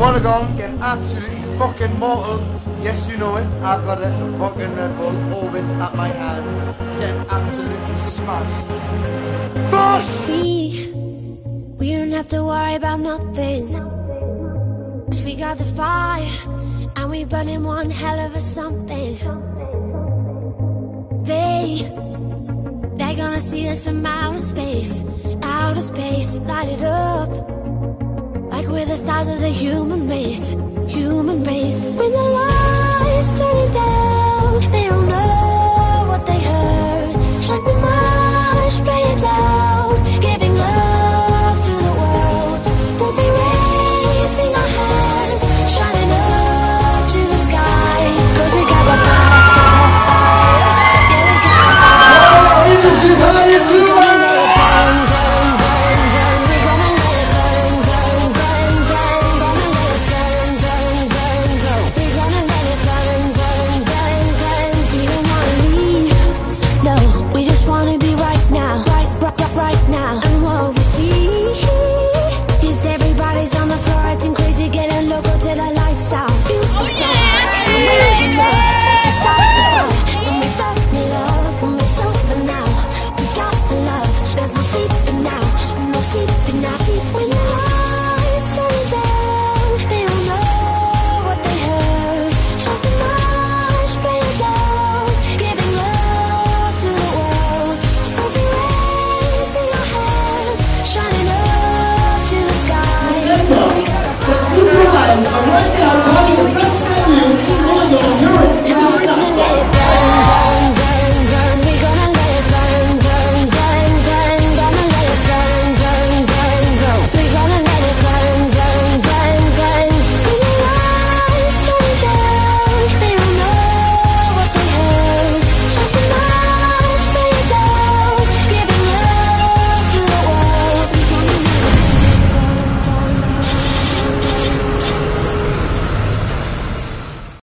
wanna go and get absolutely fucking mortal. Yes, you know it. I've got a fucking Red Bull always at my hand, getting absolutely smashed. Bosh! We, we don't have to worry about nothing. 'Cause we got the fire, and we burning one hell of a something. They, they're gonna see us from outer space, outer space, light it up. We're the stars of the human race, human race. The light.